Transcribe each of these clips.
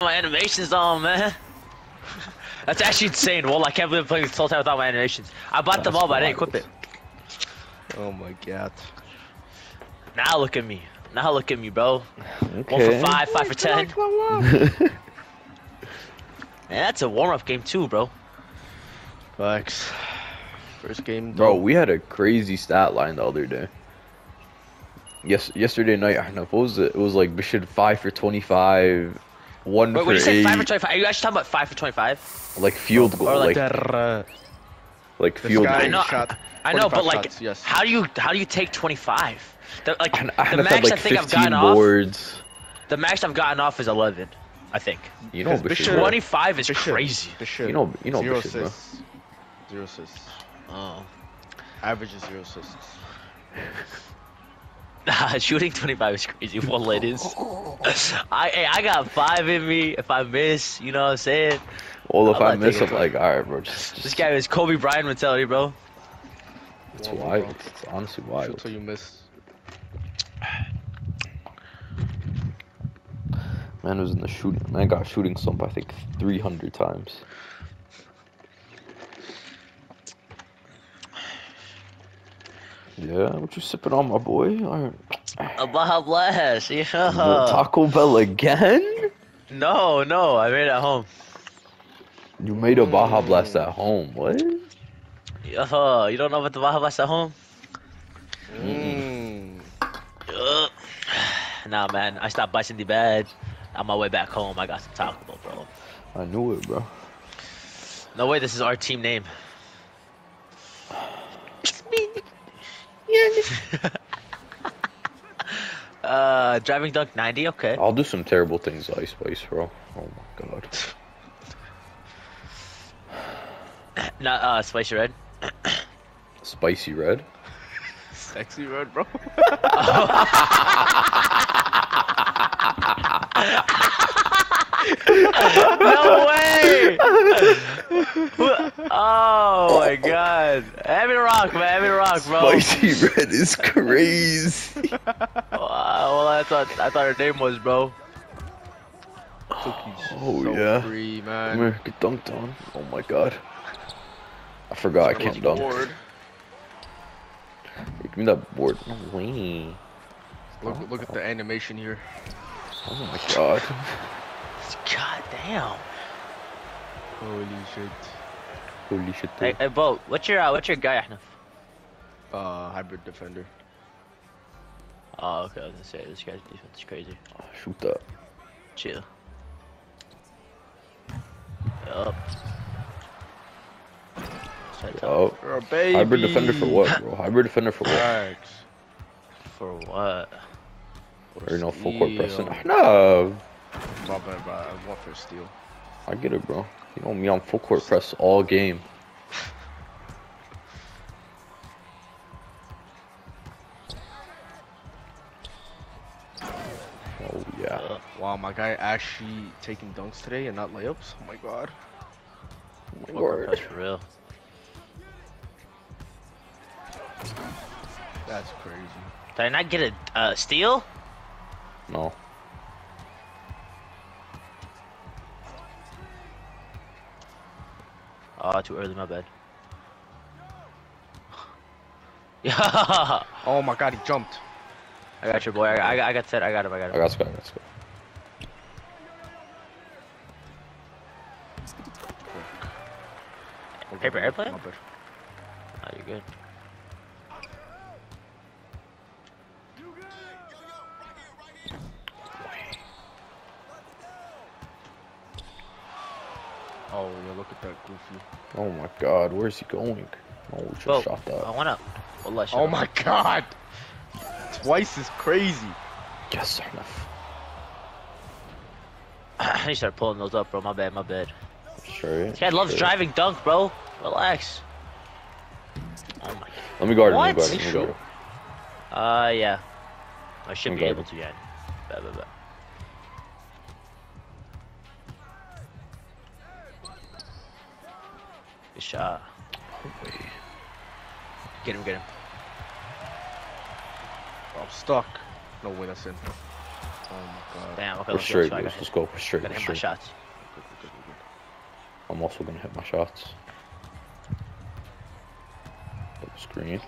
my animations on, man. That's actually insane. Well, I can't believe I'm playing this whole time without my animations. I bought them all, but I didn't equip it. Oh my god. Now look at me. Now look at me, bro. Okay. One for five, five for ten. Man, that's a warm-up game too, bro. Facts. First game. Bro, done. we had a crazy stat line the other day. Yes, yesterday night. I don't know. What was it? It was like Bishop five for twenty-five, one Wait, for when you say eight, five for twenty-five, are you actually talking about five for twenty-five? like field goal, Or like like Terra. Uh, like field guy I know, shot I know, but like, shots, yes. how do you how do you take twenty-five? The, like I, I the max had like I think I've fifteen gotten off, the max I've gotten off is eleven. I think You know Bishop. Bishop- twenty-five is Bishop. crazy. Bishop. You know, you know Zero Bishop, bro. Zero assists. Oh. Average is zero assists. Nah, shooting 25 is crazy. One lit is. I hey, I got five in me. If I miss, you know what I'm saying? Well, if I'm I miss, I'm like, all right, bro. Just, just This guy is Kobe Bryant mentality, bro. It's Whoa, whoa, wild. bro. It's honestly Shoot wild. till you miss. Man was in the shooting. Man got shooting slump. I think 300 times. Yeah, what you sipping on, my boy? Or, Allah bless. Yeah. Taco Bell again? No, no, I made it at home. You made a Baja Blast at home. What? Yo, you don't know about the Baja Blast at home? Mm. Yup. Nah, man, I stopped busting the bed. On my way back home, I got some Taco Bell, bro. I knew it, bro. No way, this is our team name. uh, driving dunk 90, okay. I'll do some terrible things, Ice Spice, bro. Oh my god. Not uh, spicy red. Spicy red? Sexy red, bro. no way! oh my god. Heavy rock, man. Heavy rock, bro. Spicy red is crazy. Wow, well, I thought I thought her name was, bro. Cookies. Oh, so yeah. Free, Come man. here, get dunked on. Oh my god. I forgot I can't dunk. Board. Give me that board. No way. Look, look at the animation here. Oh my god. God damn. Holy shit. Holy shit. Hey, hey, Bo, what's your uh, what's your guy, Ahnaf? Uh, hybrid defender. Oh, okay. I was gonna say this guy's defense is crazy. Shoot that. Chill. Yup. Set. Oh. You're a baby. Hybrid defender for what, bro? Hybrid defender for what? For what? Or no full court pressing. Steal. No. My bad, bro. I want for steal. I get it, bro. You know me, I'm full court press all game. Oh yeah. Wow, my guy actually taking dunks today and not layups. Oh my god. My Full court word. press real. That's crazy. Did I not get a uh, steal? No. Oh, too early. My bad. Yeah, Oh my god, he jumped. I got your boy. I, I, got- I got set. I got him. I got I him. got Scott. I got Scott. Paper airplane? Oh, you're good. Oh, yeah, look at that goofy. Oh my god, where's he going? Oh, we should Bo, have shot I that. want up. Wallah, shut Oh up. my god! Twice is crazy. Yes, sir, enough. I need to start pulling those up, bro. My bad. My bad. Sure. This guy loves sure. driving dunk, bro. Relax. Oh my. Let me guard him. What? Let me guard him. Let me guard him. Uh, yeah. I should I'm be able to, yeah. Bet, bet, bet. Good shot. Get him, get him. Oh, I'm stuck. No way, that's in. Oh my god. Damn, okay, We're let's go. straight, So I boys. gotta Let's go. We're straight. gotta We're hit my shots. Good, good, good, good, I'm also gonna hit my shots. Double screen.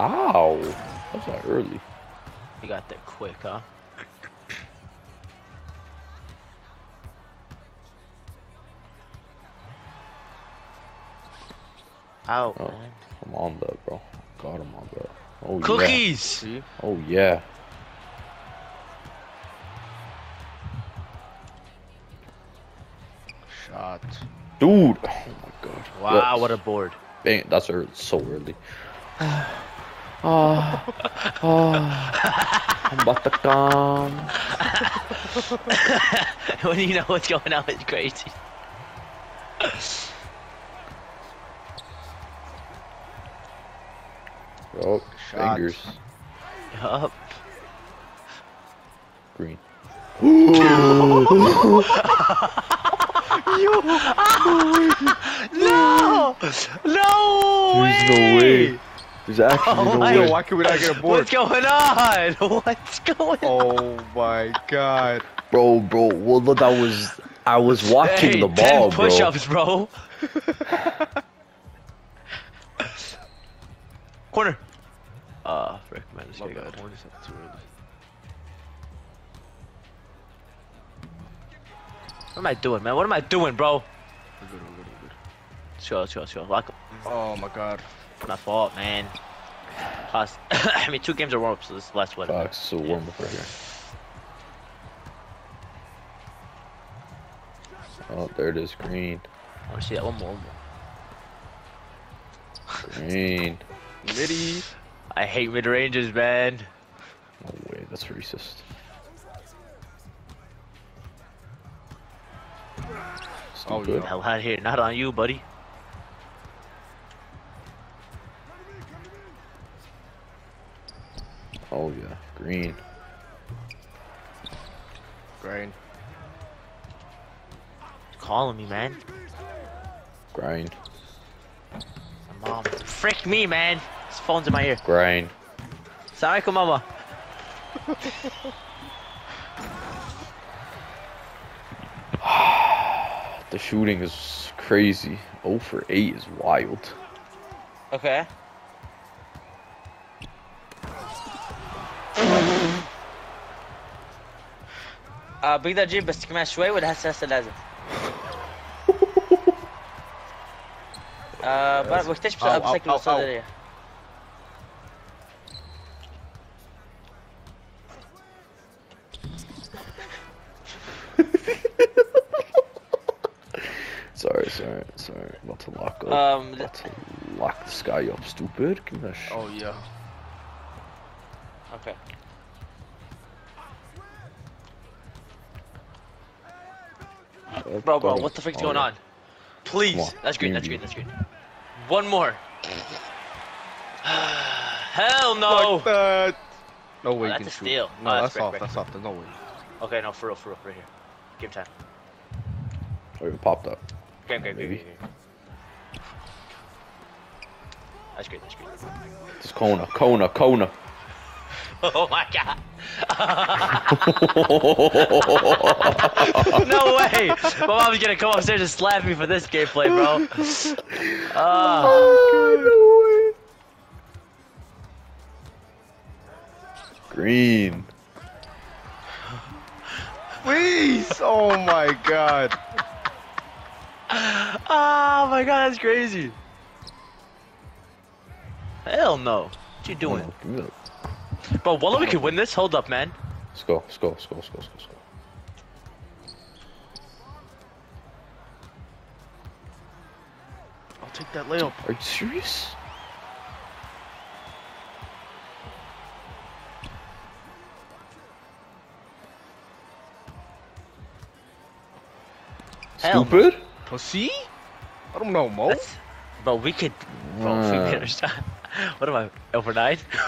Ow! That was that early. You got there quick, huh? Ow, Oh. man. I'm on though, bro. Got I'm on that. Oh yeah. Cookies! See? Oh yeah. Shot. Dude! Oh my god. Wow, Yeah, what a board. Bang, that's early. so early. oh, oh, I'm about to come. when you know what's going on, it's crazy. Oh, Shot. fingers. Yup. Green. No! No way! There's no way. There's actually Oh no my way. Why can we not get a board? What's going on? What's going oh on? Oh my god. Bro, bro, well, look, I was, I was watching hey, the ball, 10 push-ups, bro. Corner. Uh, frick, man, this My guy got bad. corner. What is that too early? What am I doing, man? What am I doing, bro? We're good, we're good, we're good. Let's go, let's go, let's go. Lock. Oh my god. My fault, man. Plus, I mean, two games are warm up, so this is less wet. Fox, so warm up right here. Oh, there it is, green, I want to see that one more, one more. green. Mitty. I hate mid ranges, man. No way, that's racist. Oh, Stupid. yeah. Hell out of here. Not on you, buddy. Oh yeah, green. Grind. Calling me, man. Grind, mom. Frick me, man His phone's in my ear. grind. Sorry, mama. The shooting is crazy. 0 for 8 is wild. Okay. آه بقدر اجيب بس كمان شوي ولا هسه هسه لازم؟ آه ب- بكتشف أو- أو- بشكل أو- Sorry, sorry, sorry. About to lock up. Um, About to lock this guy up, stupid. Give me that. Oh yeah. Okay. Bro, bro, what the frick's Oh, going yeah. on? Please. On, That's green, green that's view. green, that's green. One more. Hell no! Fuck that. No way Oh, you that's can a shoot. steal. No, Oh, that's that's brick, off. brick. That's off. There's no way. Okay, no, for real, for real, right here. Game time. Oh, it popped up. Game, game, game, Maybe. game, game. That's great, that's great. It's Kona, Kona, Kona. Oh my god. no way! My mom's gonna come upstairs and slap me for this gameplay, bro. Ah. Green. Please. Oh my god. Oh my god, that's crazy. Hell no. What you doing? Oh, give me that. Bro, Wallow, we can win this? Hold up, man. Let's go, let's go, let's go, let's go, let's go. I'll take that layup. Are you serious? Hell no. Stupid? Pussy? I don't know, Mo. That's, bro, we could. Bro, if we Uh. made our. What am I? Over nine?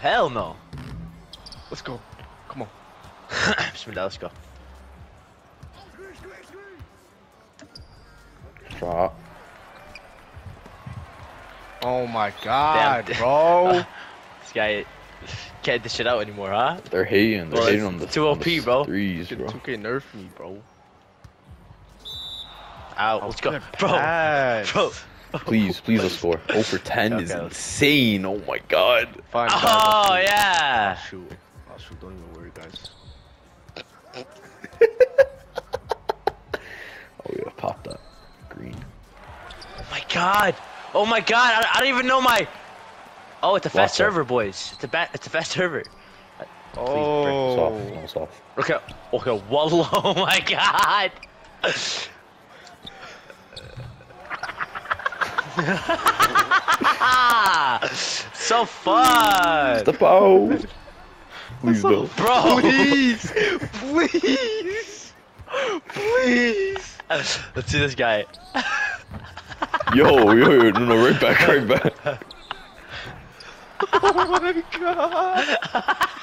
Hell no. Let's go. Come on. Bismillah, let's go. Shot. Oh my god, Damn. bro. This guy can't dish it out anymore, huh? They're hating. They're Well, hating on the too on the bro. Threes, Did bro. 2K nerf me, bro. Out. Let's go, Good bro. pass. Bro. Please, please let's score. 0 for 10 is Okay. insane. Oh my god. Fine. guys, Oh I'll yeah. I'll shoot. I'll shoot. Don't even worry, guys. Oh yeah, pop that. Green. Oh my god. Oh my god. I, I don't even know my. Oh, it's a fast Watch out. server, boys. It's a bat. It's a fast server. Oh. Soft. No, soft. Okay. Okay. Wallow. Oh my god. so fun, Step out. Please don't. bro. Please, please, please. Let's see this guy. Yo, yo, yo, no, no, right back, right back. Oh my god.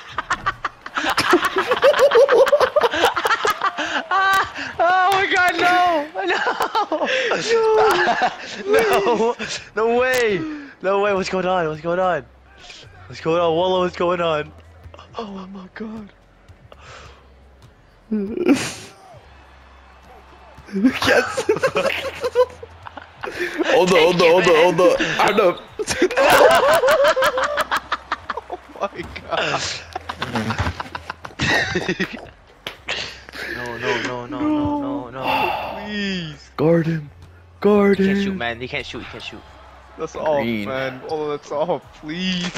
Oh my god, no! No! no! No way! No way, what's going on? What's going on? What's going on? Wallow, what's going on? Oh, oh my god. yes. hold on, hold on, hold on, hold on. Hand up. Oh my god. No, no, no, no, no, no, no. Please. Guard him. Guard You him. can't shoot, man. You can't shoot, you can't shoot. That's all, man. Oh, that's all. Please.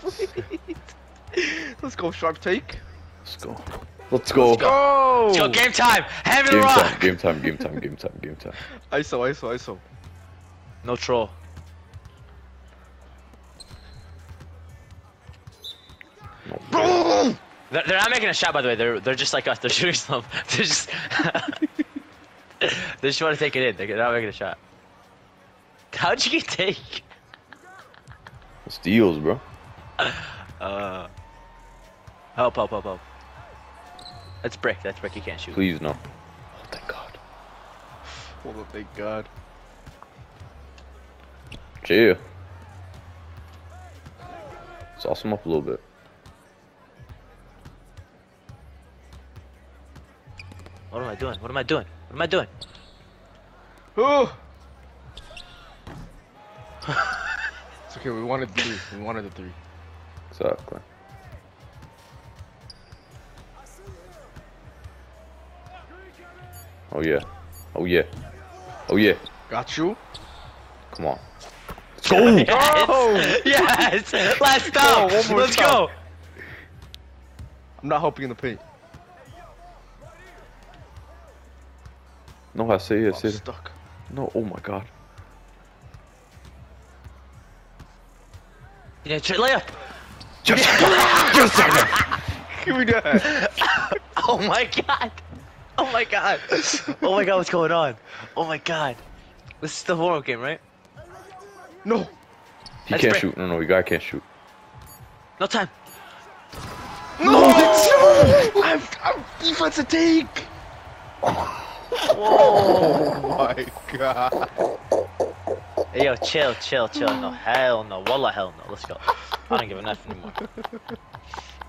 please. Let's go, sharp take. Let's go. Let's go. Let's Go. Let's go, game time! Hand me the Game time, game time, game time, game time, game time. ISO, ISO, ISO. No troll. They're, they're not making a shot, by the way. They're they're just like us. They're shooting some. They're just. they just want to take it in. They're not making a shot. How'd you get take? Steals, bro. Uh. Help! Help! Help! Help! That's brick. That's brick. You can't shoot. Please, no. Oh, thank God. Oh, thank God. Chill. Sauce him up a little bit. What am I doing? What am I doing? What am I doing? Oh. it's okay. We wanted the three. We wanted the three. Exactly. Oh yeah. Oh yeah. Oh yeah. Got you. Come on. Let's go. Yes! Oh! yes! Last stop! Oh, one more Let's stop. go! I'm not helping in the paint. No, I say it, I'm say it. stuck. No, oh my god. Yeah, tr- layup! Just, just Give me that. Oh my god! Oh my god! Oh my god, what's going on? Oh my god. This is the horror game, right? No. He That's can't brick. shoot. No, no, the guy can't shoot. No time. No. I'm, I'm defensive take. Oh Oh my god. Hey, yo, chill, chill, chill. No, hell no. Wallah, hell no. Let's go. I don't give a knife anymore.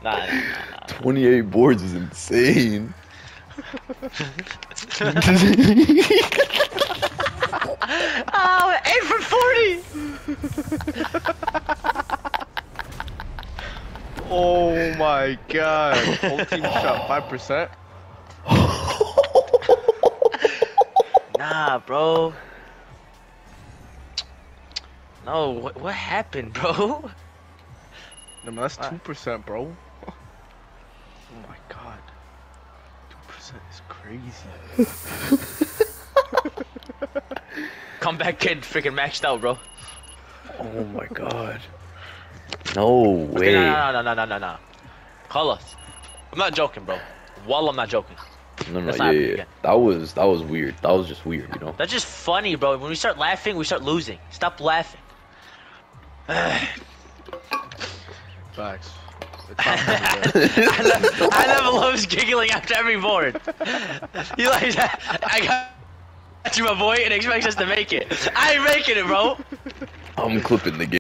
Nah, nah, nah, nah. 28 boards is insane. oh, 8 for 40! oh my god. Whole team shot 5%. Nah, bro. No, what, what happened, bro? No, man, that's two percent, bro. Oh my god. Two percent is crazy. Comeback kid freaking maxed out, bro. Oh my god. No Okay, way. no, no, no, no, no, no, no. Carlos. I'm not joking, bro. Wall, I'm not joking. No, no, yeah, yeah. again. That was that was weird. That was just weird, you know. That's just funny, bro. When we start laughing, we start losing. Stop laughing. Facts. It's not funny, bro. I, never, I never loves giggling after every board. He like, I got you, my boy, and expects us to make it. I ain't making it, bro. I'm clipping the game.